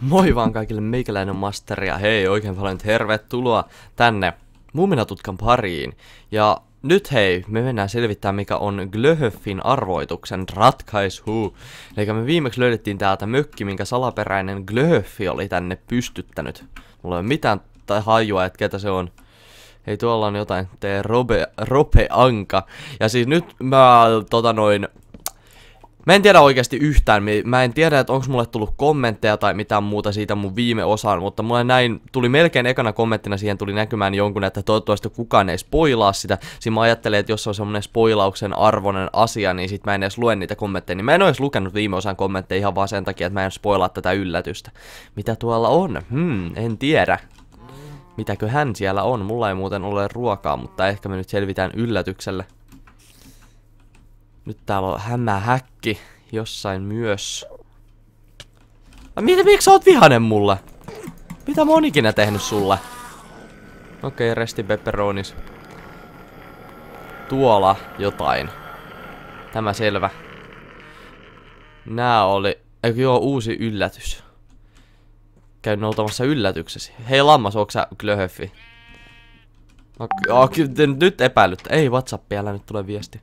Moi vaan kaikille meikäläinen masteri ja hei oikein paljon tervetuloa tänne Muuminatutkan pariin. Ja nyt hei, me mennään selvittämään mikä on Glöhöffin arvoituksen ratkaisu. Eli me viimeksi löydettiin täältä mökki, minkä salaperäinen Glöhöffi oli tänne pystyttänyt. Mulla ei ole mitään tai hajua, että ketä se on. Hei, tuolla on jotain, tee Robe, Rope Anka. Ja siis nyt mä tota noin Mä en tiedä oikeasti yhtään, mä en tiedä, että onko mulle tullut kommentteja tai mitään muuta siitä mun viime osaan, mutta mulle näin, tuli melkein ekana kommenttina siihen tuli näkymään jonkun, että toivottavasti kukaan ei spoilaa sitä. Siinä mä ajattelen, että jos on semmonen spoilauksen arvoinen asia, niin sit mä en edes lue niitä kommentteja. Niin mä en edes lukenut viime osan kommentteja ihan vaan sen takia, että mä en spoilaa tätä yllätystä. Mitä tuolla on? Hmm, en tiedä. Mitäkö hän siellä on? Mulla ei muuten ole ruokaa, mutta ehkä me nyt selvitään yllätykselle. Nyt täällä on hämähäkki jossain myös. Mitä, miksi sä oot vihanen mulle? Mitä mä oon ikinä tehnyt sulle? Okei, okay, resti pepperonis. Tuolla jotain. Tämä selvä. Nää oli... Eikö joo, uusi yllätys. Käyn noutamassa yllätyksesi. Hei lammas, onko sä klöhöffi? Okay, okay, nyt epäilyt. Ei Whatsapp, älä nyt tule viesti.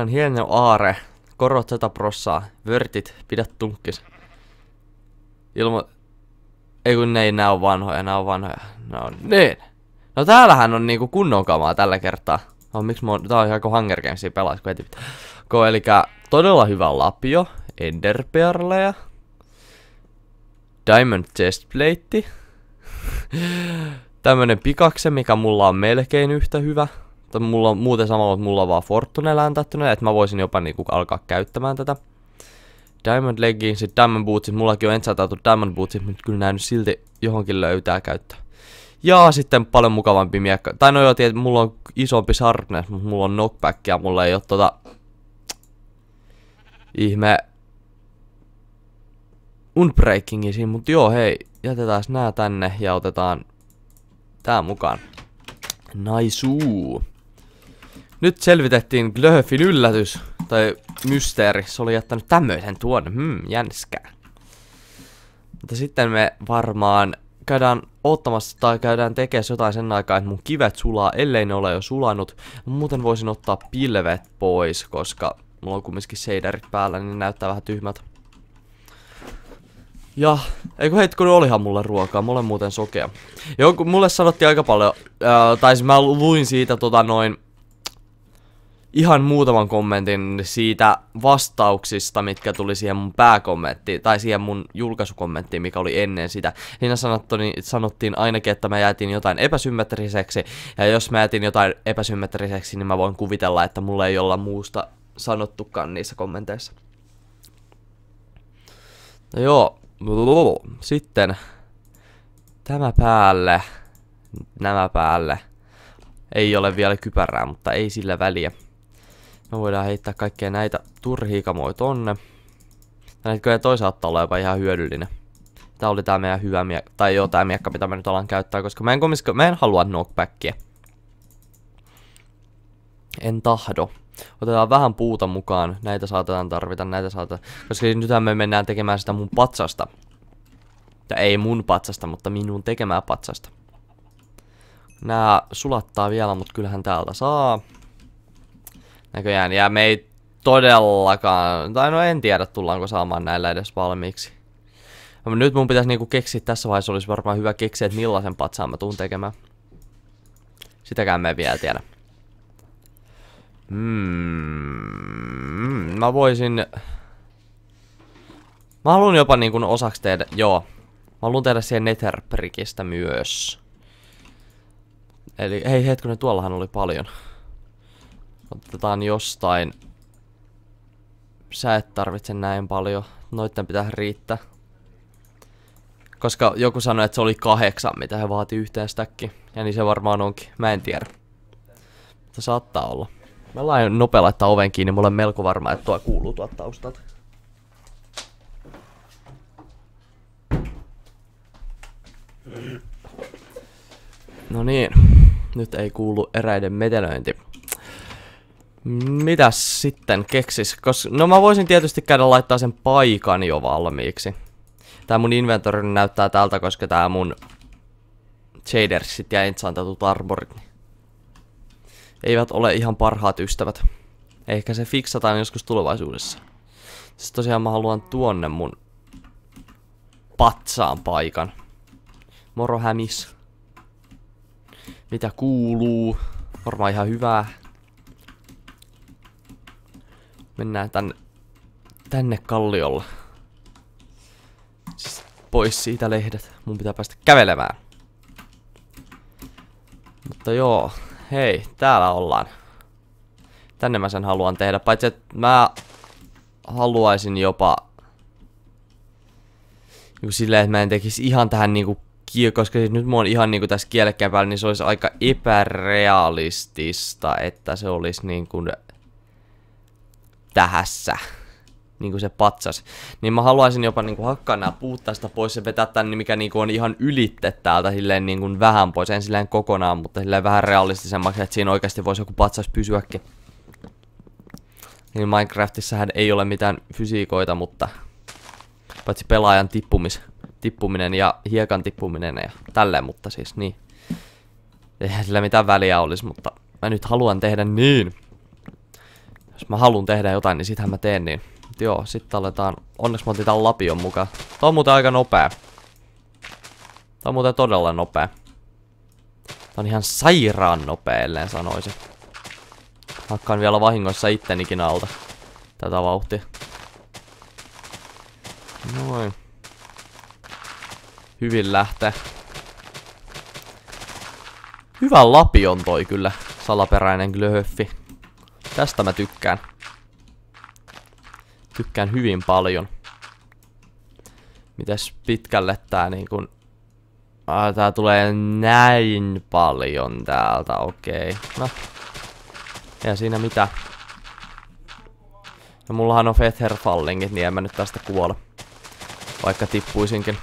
On hieno aare. Korot 100 prossaa. Vörtit, pidä tunkkis. Ilmo... Ei kun ne ei nää on vanhoja, nää on vanhoja. No niin. No täällähän on niinku kunnon kamaa tällä kertaa. No miksi mä oon... Tää on kuin Hunger Gamesia pelais, kun heti pitää. Ko, elikkä todella hyvä lapio. Enderpearleja. Diamond chestplate. Tämmönen pikakse, mikä mulla on melkein yhtä hyvä. Tai mulla on muuten samalla, että mulla on vaan Fortune läntättynä, että mä voisin jopa niinku alkaa käyttämään tätä. Diamond Leggingsit, Diamond Bootsit, mullakin on ensatautu Diamond Bootsit, mutta kyllä näin silti johonkin löytää käyttää. Ja sitten paljon mukavampi miekka. Tai no joo, tiedät, mulla on isompi sharpness, mutta mulla on knockback ja mulla ei oo tota... Ihme... Unbreakingi siinä, mutta joo hei, jätetään nää tänne ja otetaan tää mukaan. Naisuu. Nyt selvitettiin Glöhöfin yllätys, tai mysteeri. Se oli jättänyt tämmöisen tuonne. Hmm, jänskää. Mutta sitten me varmaan käydään ottamassa tai käydään tekemään jotain sen aikaa, että mun kivet sulaa, ellei ne ole jo sulanut. Muuten voisin ottaa pilvet pois, koska mulla on kumminkin shaderit päällä, niin ne näyttää vähän tyhmältä. Ja, eikö heit, kun olihan mulle ruokaa, mulle muuten sokea. Joo, mulle sanottiin aika paljon, ää, tai siis mä luin siitä tota noin, ihan muutaman kommentin siitä vastauksista, mitkä tuli siihen mun pääkommenttiin, tai siihen mun julkaisukommenttiin, mikä oli ennen sitä. Siinä sanottiin, sanottiin ainakin, että mä jätin jotain epäsymmetriseksi, ja jos mä jätin jotain epäsymmetriseksi, niin mä voin kuvitella, että mulla ei olla muusta sanottukaan niissä kommenteissa. No joo, sitten tämä päälle, nämä päälle. Ei ole vielä kypärää, mutta ei sillä väliä. Me voidaan heittää kaikkea näitä turhia kamoja tonne. Tää kyllä toisaalta olla jopa ihan hyödyllinen. Tää oli tää meidän hyvä miekka, tai joo tää miekka mitä mä nyt alan käyttää, koska mä en, komisko, mä en halua knockbackia. En tahdo. Otetaan vähän puuta mukaan, näitä saatetaan tarvita, näitä saatetaan, koska nythän me mennään tekemään sitä mun patsasta. Ja ei mun patsasta, mutta minun tekemää patsasta. Nää sulattaa vielä, mutta kyllähän täältä saa näköjään. Ja me ei todellakaan, tai no en tiedä tullaanko saamaan näillä edes valmiiksi. Ja nyt mun pitäisi niinku keksiä, tässä vaiheessa olisi varmaan hyvä keksiä, että millaisen patsaan mä tuun tekemään. Sitäkään me ei vielä tiedä. Hmm, mä voisin... Mä haluan jopa niin kuin osaksi tehdä, joo. Mä haluan tehdä siihen Netherbrickistä myös. Eli hei hetkonen, tuollahan oli paljon. Otetaan jostain. Sä et tarvitse näin paljon. Noitten pitää riittää. Koska joku sanoi, että se oli kahdeksan, mitä he vaati yhteen stäkki. Ja niin se varmaan onkin. Mä en tiedä. Mutta saattaa olla. Mä lain nopea laittaa oven kiinni, mulla on melko varma, että tuo kuuluu tuolta taustalta. No niin, nyt ei kuulu eräiden metelöinti. Mitäs sitten keksis? Kos no mä voisin tietysti käydä laittaa sen paikan jo valmiiksi. Tää mun inventori näyttää tältä, koska tää mun shadersit ja enchantatut arborit niin eivät ole ihan parhaat ystävät. Ehkä se fiksataan joskus tulevaisuudessa. Siis tosiaan mä haluan tuonne mun patsaan paikan. Moro hämis. Mitä kuuluu? Varmaan ihan hyvää. Mennään tänne, tänne kalliolle. Siis pois siitä lehdet. Mun pitää päästä kävelemään. Mutta joo, hei, täällä ollaan. Tänne mä sen haluan tehdä, paitsi että mä haluaisin jopa niin silleen, että mä en tekisi ihan tähän niinku koska nyt mä oon ihan niinku tässä kielekkään päällä, niin se olisi aika epärealistista, että se olisi niinku tähässä. Niinku se patsas. Niin mä haluaisin jopa niinku hakkaa nämä puut tästä pois ja vetää tänne, mikä niinku on ihan ylitte täältä silleen niinku vähän pois. En silleen kokonaan, mutta silleen vähän realistisemmaksi, että siinä oikeasti voisi joku patsas pysyäkin. Niin Minecraftissahan ei ole mitään fysiikoita, mutta paitsi pelaajan tippumis, tippuminen ja hiekan tippuminen ja tälleen, mutta siis niin. Eihän sillä mitään väliä olisi, mutta mä nyt haluan tehdä niin. Jos mä haluan tehdä jotain, niin sitähän mä teen niin. Joo, sitten aletaan, onneksi mä otin tämän lapion mukaan. Tää on muuten aika nopea. Tää on muuten todella nopea. Tää on ihan sairaan nopea, ellen sanoisin. Hakkaan vielä vahingossa ittenikin alta. Tätä vauhtia. Noin. Hyvin lähtee. Hyvä lapion toi kyllä, salaperäinen glöhöffi. Tästä mä tykkään. Tykkään hyvin paljon. Mites pitkälle tää niin kun... Ah, tää tulee näin paljon täältä, okei. Okay. No, ja siinä mitä. Ja mullahan on Fetherfallingit, niin en mä nyt tästä kuole. Vaikka tippuisinkin.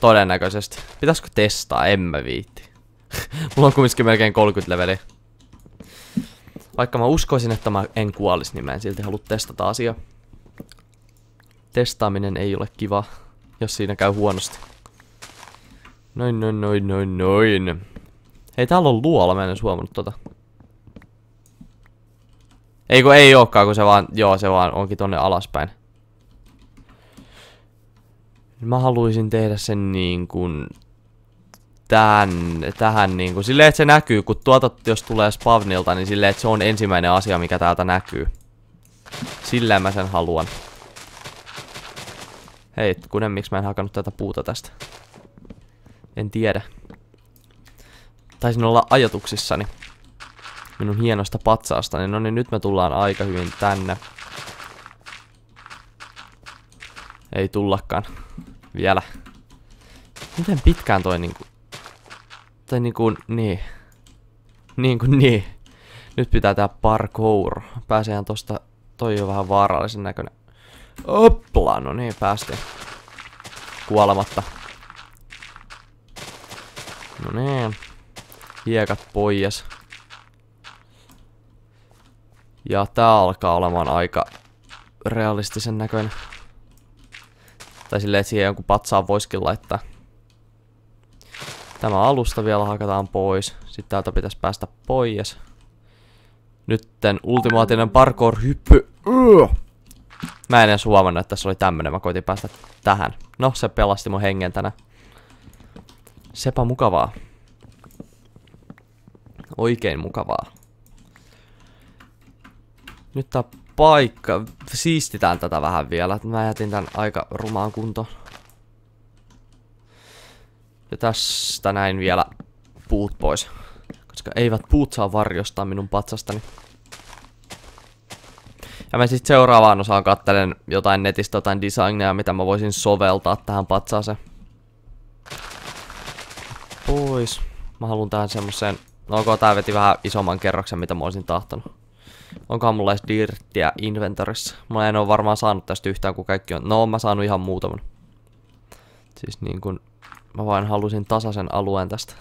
Todennäköisesti. Pitäisikö testaa? En mä viitti. Mulla on kumminkin melkein 30 leveliä. Vaikka mä uskoisin, että mä en kuolisi, niin mä en silti halua testata asiaa. Testaaminen ei ole kiva, jos siinä käy huonosti. Noin, noin, noin, noin, noin. Hei, täällä on luola, mä en edes huomannut tota. Ei kun ei ookaan, kun se vaan, joo, se vaan onkin tonne alaspäin. Mä haluaisin tehdä sen niin kuin tähän, tähän niin kuin, silleen, että se näkyy, kun tuota, jos tulee spavnilta, niin silleen, että se on ensimmäinen asia, mikä täältä näkyy. Silleen mä sen haluan. Hei, kunen, miksi mä en hakannut tätä puuta tästä? En tiedä. Taisin olla ajatuksissani minun hienosta patsaastani. No niin, nyt me tullaan aika hyvin tänne. Ei tullakaan. Vielä. Miten pitkään toi niinku... Tai niinku, niin. Niin kuin niin. Nyt pitää tää parkour. Pääsehän tosta... Toi on vähän vaarallisen näköinen. Opla, no niin, päästiin. Kuolematta. No niin. Hiekat pois. Ja tää alkaa olemaan aika realistisen näköinen. Tai silleen, että siihen jonkun patsaan voisikin laittaa. Tämä alusta vielä hakataan pois. Sitten täältä pitäisi päästä pois. Nytten ultimaatinen parkour-hyppy. Mä en edes huomannut, että tässä oli tämmönen. Mä koitin päästä tähän. No, se pelasti mun hengen tänään. Sepä mukavaa. Oikein mukavaa. Nyt tää paikka. Siistitään tätä vähän vielä. Mä jätin tän aika rumaan kuntoon. Ja tästä näin vielä puut pois. Koska eivät puut saa varjostaa minun patsastani. Ja mä sitten seuraavaan osaan kattelen jotain netistä, jotain designia, mitä mä voisin soveltaa tähän patsaaseen. Pois. Mä haluan tähän semmoseen... No onko tää veti vähän isomman kerroksen, mitä mä olisin tahtonut. Onkohan mulla edes dirttiä inventorissa? Mä en oo varmaan saanut tästä yhtään, kun kaikki on... No, mä saanut ihan muutaman. Siis niin kun... Mä vain halusin tasaisen alueen tästä.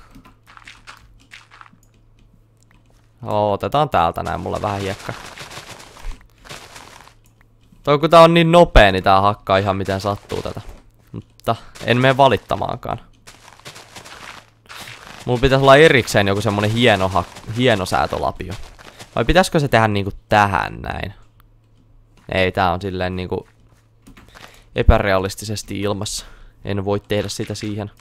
otetaan täältä näin mulle vähän hiekka. Toi kun tää on niin nopea, niin tää hakkaa ihan miten sattuu tätä. Mutta en mene valittamaankaan. Mulla pitäisi olla erikseen joku semmonen hieno, hieno säätölapio. Vai pitäisikö se tehdä niinku tähän näin? Ei, tää on silleen niinku epärealistisesti ilmassa. En voi tehdä sitä siihen.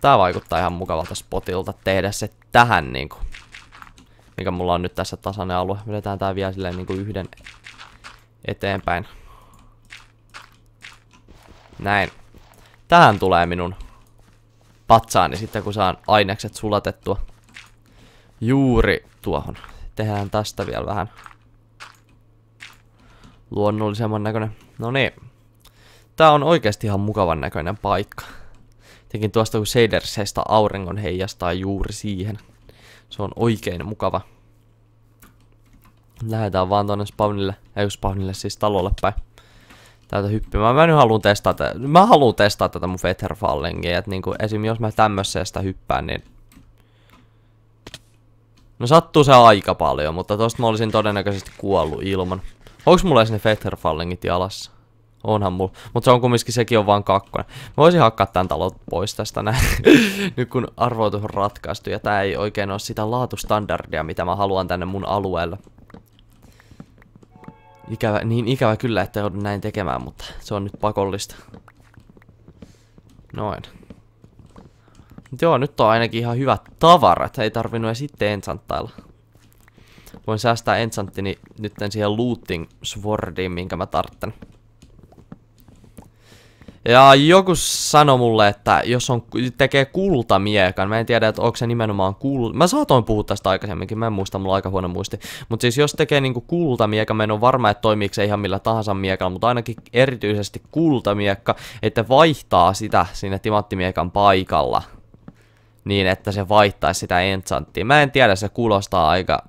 Tää vaikuttaa ihan mukavalta spotilta tehdä se tähän niinku. Mikä mulla on nyt tässä tasainen alue. Vedetään tää vielä silleen niinku yhden eteenpäin. Näin. Tähän tulee minun patsaani sitten kun saan ainekset sulatettua. Juuri tuohon. Tehdään tästä vielä vähän luonnollisemman näköinen. No niin. Tää on oikeasti ihan mukavan näköinen paikka. Tekin tuosta kun Shaderseista auringon heijastaa juuri siihen. Se on oikein mukava. Lähdetään vaan tonne spawnille, ei spawnille siis talolle päin. Täältä hyppimään. Mä nyt haluan testata, mä haluan testata tätä mun Fetherfallingia, että niinku esim. jos mä tämmöisestä hyppään, niin No sattuu se aika paljon, mutta tosta mä olisin todennäköisesti kuollut ilman. Onks mulla edes ne Fetherfallingit jalassa? Onhan mulla. Mutta se on kumminkin, sekin on vaan kakkonen. Mä voisin hakkaa tän talon pois tästä näin. Nyt kun arvoitus on ratkaistu ja tää ei oikein ole sitä laatustandardia, mitä mä haluan tänne mun alueelle. Ikävä, niin ikävä kyllä, että joudun näin tekemään, mutta se on nyt pakollista. Noin. Mut joo, nyt on ainakin ihan hyvät tavarat. Ei tarvinnut edes itse ensanttailla. Voin säästää ensanttini nytten siihen looting swordiin, minkä mä tartten. Ja joku sanoi mulle, että jos on, tekee kultamiekan, mä en tiedä, että onko se nimenomaan kul... Mä saatoin puhua tästä aikaisemminkin, mä en muista, mulla on aika huono muisti. Mutta siis jos tekee niinku kultamiekan, mä en ole varma, että toimiiko se ihan millä tahansa miekalla, mutta ainakin erityisesti kultamiekka, että vaihtaa sitä sinne timanttimiekan paikalla. Niin, että se vaihtaisi sitä enchanttia. Mä en tiedä, se kuulostaa aika,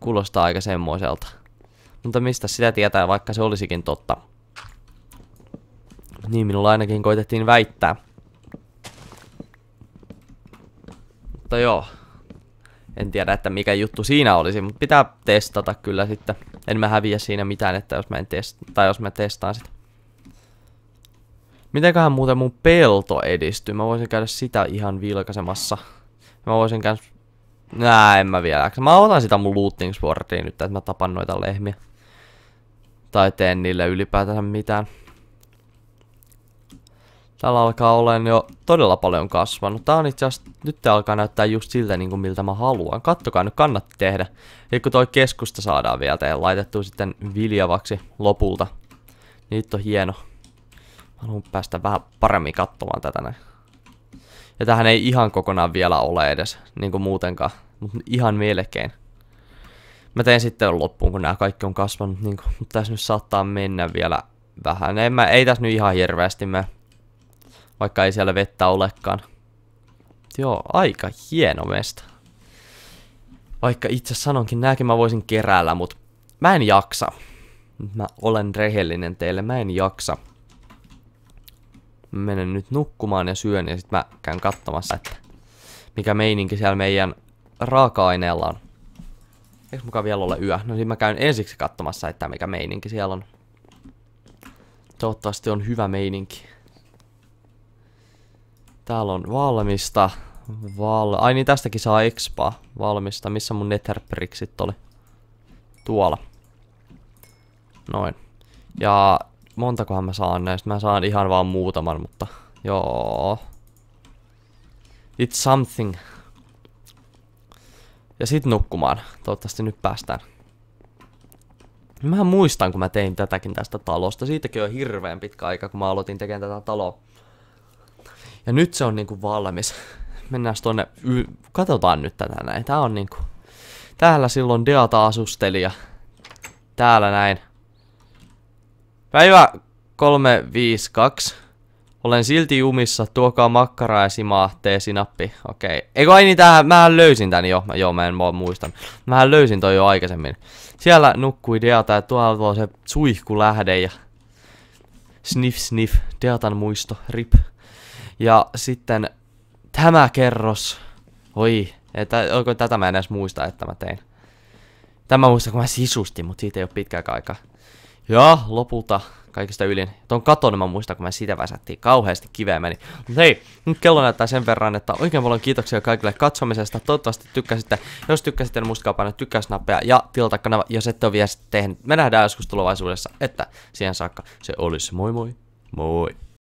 kuulostaa aika semmoiselta. Mutta mistä sitä tietää, vaikka se olisikin totta. Niin minulla ainakin koitettiin väittää. Mutta joo. En tiedä, että mikä juttu siinä olisi, mutta pitää testata kyllä sitten. En mä häviä siinä mitään, että jos mä en test tai jos mä testaan sitä. Mitenköhän muuten mun pelto edistyy? Mä voisin käydä sitä ihan vilkaisemassa. Mä voisin käydä... Nää, en mä vielä. Mä otan sitä mun looting nyt, että mä tapan noita lehmiä. Tai teen niille ylipäätänsä mitään. Täällä alkaa olla jo todella paljon kasvanut. Tää on itse asiassa, nyt tää alkaa näyttää just siltä niin kuin miltä mä haluan. Kattokaa, nyt kannatti tehdä. Ja kun toi keskusta saadaan vielä ja laitettu sitten viljavaksi lopulta. Niin nyt on hieno. Mä haluan päästä vähän paremmin katsomaan tätä näin. Ja tähän ei ihan kokonaan vielä ole edes, niin kuin muutenkaan. Mutta ihan melkein. Mä teen sitten loppuun, kun nämä kaikki on kasvanut, niin kuin, mutta tässä nyt saattaa mennä vielä vähän. Ei, mä, ei tässä nyt ihan hirveästi mene vaikka ei siellä vettä olekaan. Joo, aika hieno mesta. Vaikka itse sanonkin, nääkin mä voisin keräällä, mut mä en jaksa. Mä olen rehellinen teille, mä en jaksa. Mä menen nyt nukkumaan ja syön ja sit mä käyn katsomassa, että mikä meininki siellä meidän raaka-aineella on. Eikö mukaan vielä ole yö? No niin mä käyn ensiksi katsomassa, että mikä meininki siellä on. Toivottavasti on hyvä meininki. Täällä on valmista. Val... Ai niin tästäkin saa expa valmista. Missä mun netherbricksit oli? Tuolla. Noin. Ja montakohan mä saan näistä? Mä saan ihan vaan muutaman, mutta joo. It's something. Ja sit nukkumaan. Toivottavasti nyt päästään. Mä muistan, kun mä tein tätäkin tästä talosta. Siitäkin on hirveän pitkä aika, kun mä aloitin tekemään tätä taloa. Ja nyt se on niinku valmis. Mennään tonne, y- katsotaan nyt tätä näin. Tää on niinku, täällä silloin Deata asusteli ja täällä näin. Päivä 352. Olen silti jumissa, tuokaa makkaraa ja simaa, tee sinappi. Okei. Okay. Eikö ai niin tähän, mähän löysin tän jo. Joo, mä en muistan. Mähän löysin toi jo aikaisemmin. Siellä nukkui Deata ja tuolla on se suihku lähde ja... Sniff sniff, Deatan muisto, rip. Ja sitten tämä kerros. Oi, että, onko tätä mä en edes muista, että mä tein. Tämä muista, kun mä sisustin, mutta siitä ei ole pitkään aikaa. Ja lopulta kaikista ylin. Tuon katon mä muistan, kun mä sitä väsättiin. Kauheasti kiveä meni. Mutta hei, nyt kello näyttää sen verran, että oikein paljon kiitoksia kaikille katsomisesta. Toivottavasti tykkäsitte. Jos tykkäsitte, niin muistakaa painaa tykkäysnappeja ja tilata kanava, jos ette ole vielä tehnyt. Me nähdään joskus tulevaisuudessa, että siihen saakka se olisi moi moi. Moi.